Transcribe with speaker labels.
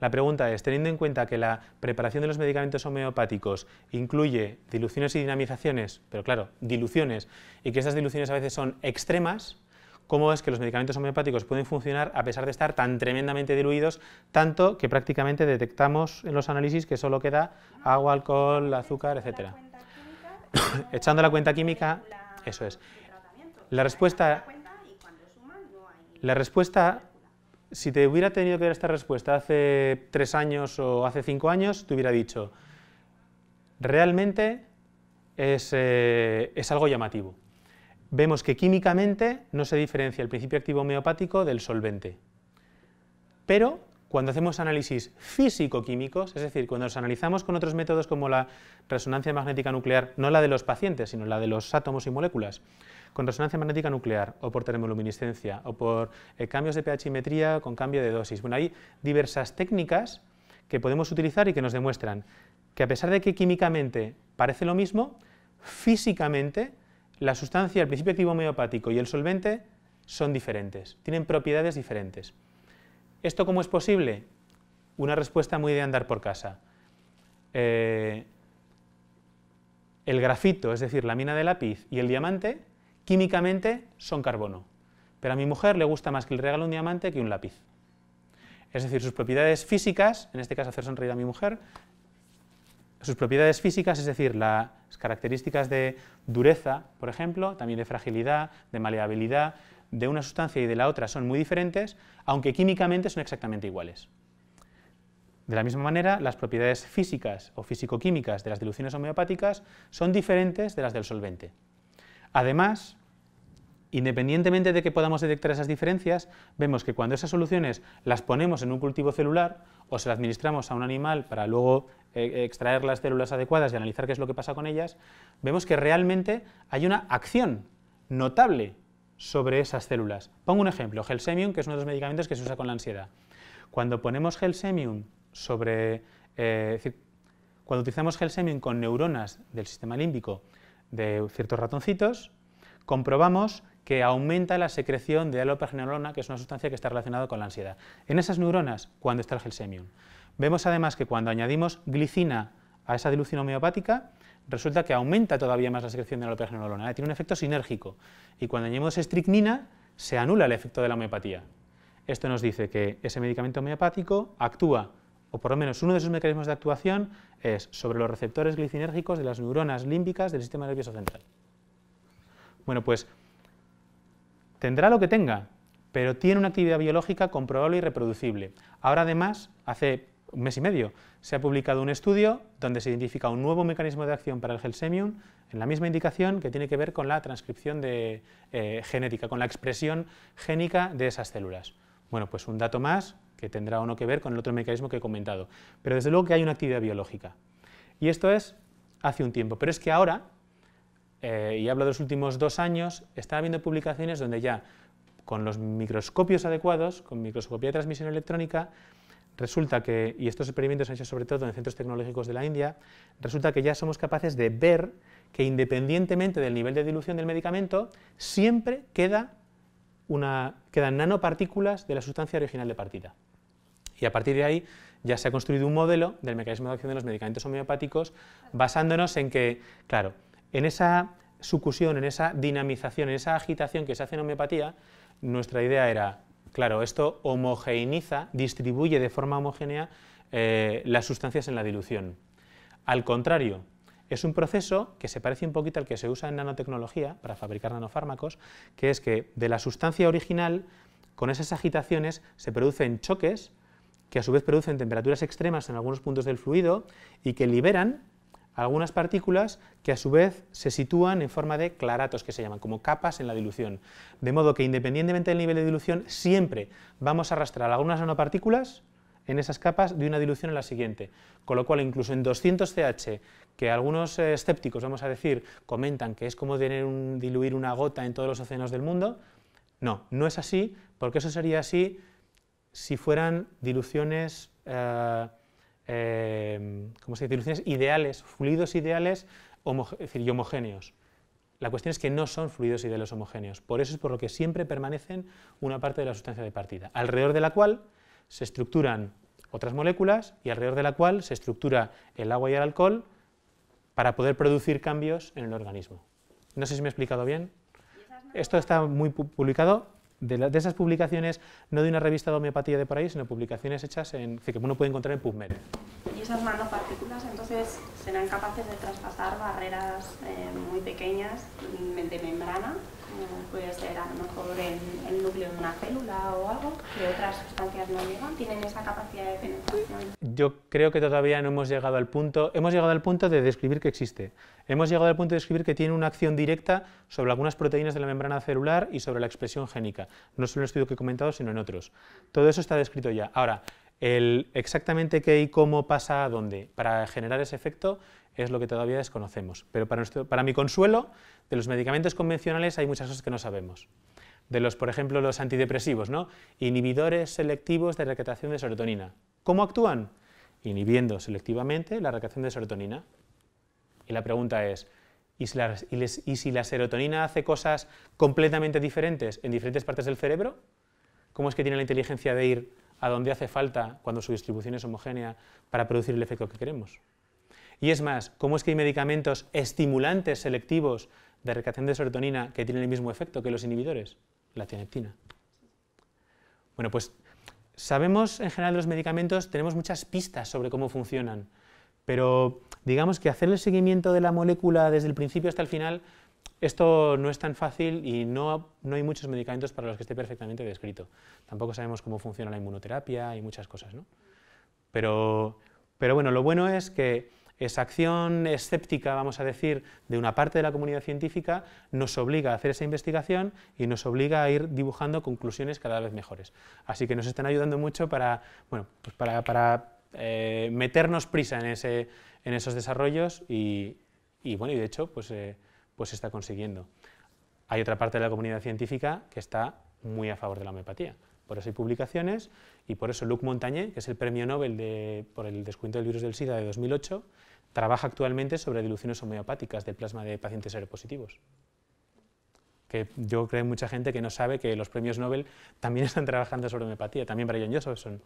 Speaker 1: La pregunta es, teniendo en cuenta que la preparación de los medicamentos homeopáticos incluye diluciones y dinamizaciones, pero claro, diluciones, y que estas diluciones a veces son extremas, cómo es que los medicamentos homeopáticos pueden funcionar a pesar de estar tan tremendamente diluidos, tanto que prácticamente detectamos en los análisis que solo queda agua, alcohol, azúcar, etc. Echando la cuenta química, eso es. La respuesta, la respuesta, si te hubiera tenido que dar esta respuesta hace tres años o hace cinco años, te hubiera dicho, realmente es, eh, es algo llamativo vemos que químicamente no se diferencia el principio activo homeopático del solvente. Pero cuando hacemos análisis físico-químicos, es decir, cuando los analizamos con otros métodos como la resonancia magnética nuclear, no la de los pacientes, sino la de los átomos y moléculas, con resonancia magnética nuclear o por termoluminiscencia o por eh, cambios de pHimetría con cambio de dosis. Bueno, hay diversas técnicas que podemos utilizar y que nos demuestran que a pesar de que químicamente parece lo mismo, físicamente la sustancia, el principio activo homeopático y el solvente son diferentes, tienen propiedades diferentes. ¿Esto cómo es posible? Una respuesta muy de andar por casa. Eh, el grafito, es decir, la mina de lápiz y el diamante, químicamente son carbono, pero a mi mujer le gusta más que le regale un diamante que un lápiz. Es decir, sus propiedades físicas, en este caso hacer sonreír a mi mujer, sus propiedades físicas, es decir, las características de dureza, por ejemplo, también de fragilidad, de maleabilidad, de una sustancia y de la otra son muy diferentes, aunque químicamente son exactamente iguales. De la misma manera, las propiedades físicas o físico-químicas de las diluciones homeopáticas son diferentes de las del solvente. Además, independientemente de que podamos detectar esas diferencias, vemos que cuando esas soluciones las ponemos en un cultivo celular o se las administramos a un animal para luego eh, extraer las células adecuadas y analizar qué es lo que pasa con ellas, vemos que realmente hay una acción notable sobre esas células. Pongo un ejemplo, Gelsemium, que es uno de los medicamentos que se usa con la ansiedad. Cuando ponemos Gelsemium sobre... Eh, cuando utilizamos Gelsemium con neuronas del sistema límbico de ciertos ratoncitos, comprobamos que aumenta la secreción de alopregnenolona, que es una sustancia que está relacionada con la ansiedad. En esas neuronas, cuando está el Gelsemium. Vemos además que cuando añadimos glicina a esa dilución homeopática, resulta que aumenta todavía más la secreción de la alopregnenolona, tiene un efecto sinérgico. Y cuando añadimos estricnina, se anula el efecto de la homeopatía. Esto nos dice que ese medicamento homeopático actúa, o por lo menos uno de sus mecanismos de actuación es sobre los receptores glicinérgicos de las neuronas límbicas del sistema nervioso central. Bueno, pues tendrá lo que tenga, pero tiene una actividad biológica comprobable y reproducible. Ahora además, hace un mes y medio, se ha publicado un estudio donde se identifica un nuevo mecanismo de acción para el gelsemium en la misma indicación que tiene que ver con la transcripción de, eh, genética, con la expresión génica de esas células. Bueno, pues un dato más que tendrá o no que ver con el otro mecanismo que he comentado, pero desde luego que hay una actividad biológica. Y esto es hace un tiempo, pero es que ahora, eh, y hablo de los últimos dos años, está habiendo publicaciones donde ya con los microscopios adecuados, con microscopía de transmisión electrónica, resulta que, y estos experimentos se han hecho sobre todo en centros tecnológicos de la India, resulta que ya somos capaces de ver que independientemente del nivel de dilución del medicamento, siempre queda una, quedan nanopartículas de la sustancia original de partida. Y a partir de ahí ya se ha construido un modelo del mecanismo de acción de los medicamentos homeopáticos basándonos en que, claro, en esa sucusión, en esa dinamización, en esa agitación que se hace en homeopatía, nuestra idea era Claro, esto homogeneiza, distribuye de forma homogénea eh, las sustancias en la dilución. Al contrario, es un proceso que se parece un poquito al que se usa en nanotecnología para fabricar nanofármacos, que es que de la sustancia original, con esas agitaciones, se producen choques que a su vez producen temperaturas extremas en algunos puntos del fluido y que liberan algunas partículas que a su vez se sitúan en forma de claratos, que se llaman como capas en la dilución. De modo que independientemente del nivel de dilución, siempre vamos a arrastrar algunas nanopartículas en esas capas de una dilución a la siguiente. Con lo cual, incluso en 200 CH, que algunos eh, escépticos, vamos a decir, comentan que es como diluir una gota en todos los océanos del mundo, no, no es así, porque eso sería así si fueran diluciones eh, eh, ¿cómo se dice? diluciones ideales, fluidos ideales y homogéneos. La cuestión es que no son fluidos ideales homogéneos, por eso es por lo que siempre permanecen una parte de la sustancia de partida, alrededor de la cual se estructuran otras moléculas y alrededor de la cual se estructura el agua y el alcohol para poder producir cambios en el organismo. No sé si me he explicado bien. Esto está muy publicado de, esas publicaciones, no de una revista de homeopatía de por ahí, sino publicaciones hechas en, que uno puede encontrar en PubMed.
Speaker 2: Y esas nanopartículas entonces serán capaces de traspasar barreras eh, muy pequeñas de membrana puede ser a lo mejor en el núcleo de una célula o algo, que otras sustancias no llegan, tienen esa capacidad de penetración.
Speaker 1: Yo creo que todavía no hemos llegado al punto, hemos llegado al punto de describir que existe, hemos llegado al punto de describir que tiene una acción directa sobre algunas proteínas de la membrana celular y sobre la expresión génica, no solo en el estudio que he comentado, sino en otros. Todo eso está descrito ya. Ahora, el exactamente qué y cómo pasa a dónde para generar ese efecto es lo que todavía desconocemos. Pero para, para mi consuelo, de los medicamentos convencionales hay muchas cosas que no sabemos. De los, por ejemplo, los antidepresivos, ¿no? inhibidores selectivos de recaptación de serotonina. ¿Cómo actúan? Inhibiendo selectivamente la recaptación de serotonina. Y la pregunta es, ¿y si y si la serotonina hace cosas completamente diferentes en diferentes partes del cerebro? ¿Cómo es que tiene la inteligencia de ir a donde hace falta cuando su distribución es homogénea para producir el efecto que queremos? Y es más, ¿cómo es que hay medicamentos estimulantes selectivos de recaptación de serotonina que tienen el mismo efecto que los inhibidores? La tianeptina. Bueno, pues sabemos en general de los medicamentos, tenemos muchas pistas sobre cómo funcionan, pero digamos que hacer el seguimiento de la molécula desde el principio hasta el final, esto no es tan fácil y no, no hay muchos medicamentos para los que esté perfectamente descrito. Tampoco sabemos cómo funciona la inmunoterapia y muchas cosas, ¿no? Pero, pero bueno, lo bueno es que esa acción escéptica, vamos a decir, de una parte de la comunidad científica nos obliga a hacer esa investigación y nos obliga a ir dibujando conclusiones cada vez mejores. Así que nos están ayudando mucho para, bueno, pues para, eh, meternos prisa en, ese, en, esos desarrollos y, bueno, y de hecho pues, eh, pues se está consiguiendo. Hay otra parte de la comunidad científica que está muy a favor de la homeopatía. Por eso hay publicaciones y por eso Luc Montagné, que es el premio Nobel por el descuento del virus del SIDA de 2008, trabaja actualmente sobre diluciones homeopáticas del plasma de pacientes seropositivos. Que yo creo que mucha gente que no sabe que los premios Nobel también están trabajando sobre homeopatía, también Brian Josephson.